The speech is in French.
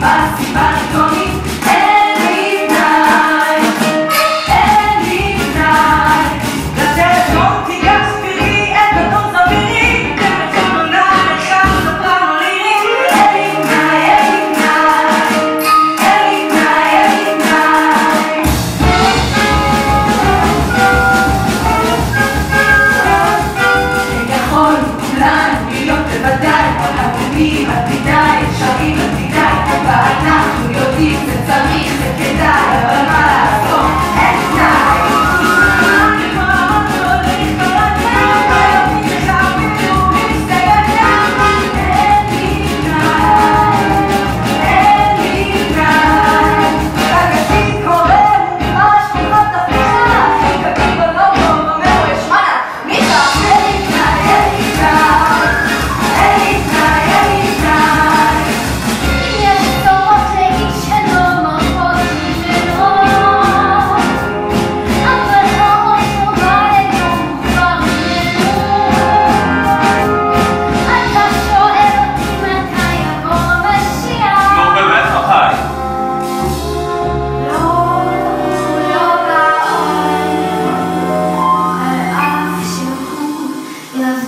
Basi, basi, las